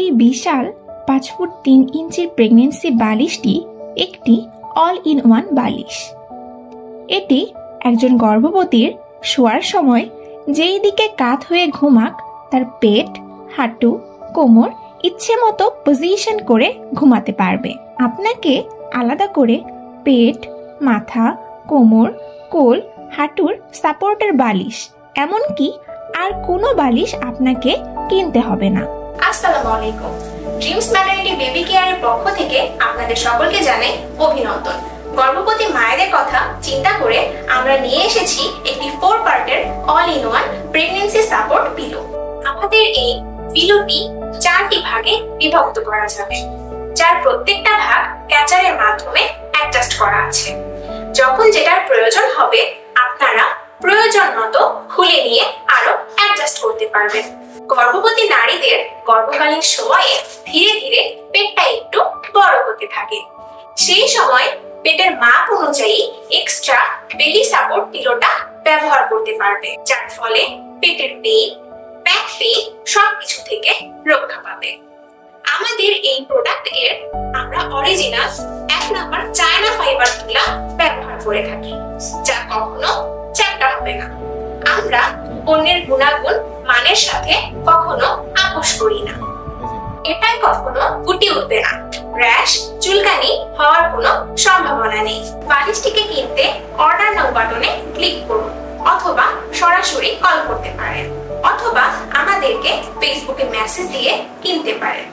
এই বিশাল পাঁচ ফুট তিন ইঞ্চির প্রেগনেন্সি বালিশটি একটি অল ইন ওয়ান বালিশ। এটি একজন গর্ভবতীর শোয়ার সময় যেই দিকে কাত হয়ে ঘুমাক, তার পেট, হাঁটু, কোমর ইচ্ছে মতো পজিশন করে ঘুমাতে পারবে। আপনাকে আলাদা করে পেট, মাথা, কোমর, কোল, হাঁটুর সাপোর্টের বালিশ, এমনকি আর কোনো বালিশ আপনাকে কিনতে হবে না। আসসালামু আলাইকুম। ড্রিমস ম্যাটারনিটি বেবি কেয়ারের পক্ষ থেকে আপনাদের সকলকে জানাই অভিনন্দন। গর্ভবতী মায়েদের কথা চিন্তা করে আমরা নিয়ে এসেছি একটি ফোর পার্টের all in one pregnancy support pillow আমাদের এই পিলোটি চারটি ভাগে বিভক্ত করা যাবে যার প্রত্যেকটা ভাগ ক্যাচারের মাধ্যমে অ্যাডজাস্ট করা আছে। যখন যেটার প্রয়োজন হবে, আপনারা প্রয়োজন মতো খুলে নিয়ে আরও অ্যাডজাস্ট করতে পারবেন। গর্ভবতী নারীদের গর্ভকালীন সময়ে ধীরে ধীরে পেটটা একটু বড় হতে থাকে। সেই সময় পেটের মাপ অনুযায়ী এক্সট্রা বেলি সাপোর্ট পিলোটা ব্যবহার করতে পারবে, যার ফলে পেটের পেইন ব্যাক পেইন সবকিছু থেকে রক্ষা পাবে। আমাদের এই প্রোডাক্টের আমরা অরিজিনাল এক নাম্বার চায়না ফাইবার তুলা ব্যবহার করে থাকি, যা কখনো চ্যাপ্টা হবে না। আমরা পণ্যের গুণাগুণ মানের সাথে কখনো আপোষ করি না। এটাই কখনো গুটি উঠবে না। র্যাশ, চুলকানি হওয়ার কোনো সম্ভাবনা নেই। বালিশটিকে কিনতে অর্ডার নাও বাটনে ক্লিক করুন অথবা সরাসরি কল করতে পারেন অথবা আমাদেরকে ফেসবুকে মেসেজ দিয়ে কিনতে পারেন।